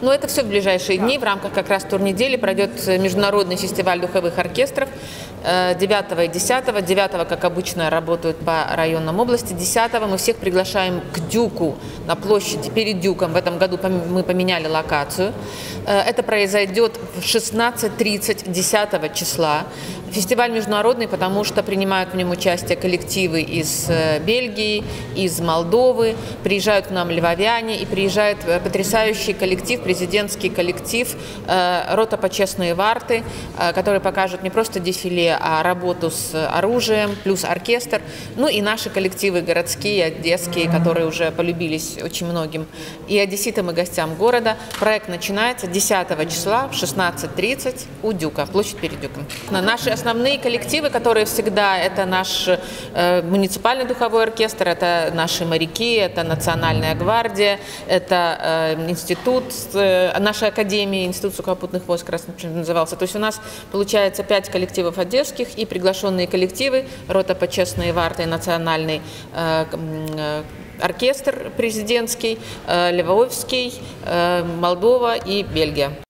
Но это все в ближайшие дни. В рамках как раз турнедели пройдет международный фестиваль духовых оркестров 9 и 10. 9, как обычно, работают по районам области. 10 мы всех приглашаем к Дюку на площади перед Дюком. В этом году мы поменяли локацию. Э, это произойдет в 16.30 10 числа. Фестиваль международный, потому что принимают в нем участие коллективы из э, Бельгии, из Молдовы, приезжают к нам львовяне и приезжает э, потрясающий коллектив, президентский коллектив «Рота почестные варты», который покажет не просто дефиле, а работу с оружием, плюс оркестр, ну и наши коллективы городские, одесские, которые уже полюбились очень многим, и одесситам и гостям города. Проект начинается 10 числа в 16.30 у Дюка, площадь перед Дюком. Наши основные коллективы, которые всегда, это наш э, муниципальный духовой оркестр, это наши моряки, это Национальная гвардия, это э, институт, э, наша академия, Институт сухопутных войск, раз назывался. То есть у нас получается пять коллективов одесских и приглашенные коллективы, рота почестные варты, национальный э, э, оркестр президентский, э, Львовский, э, Молдова и Бельгия.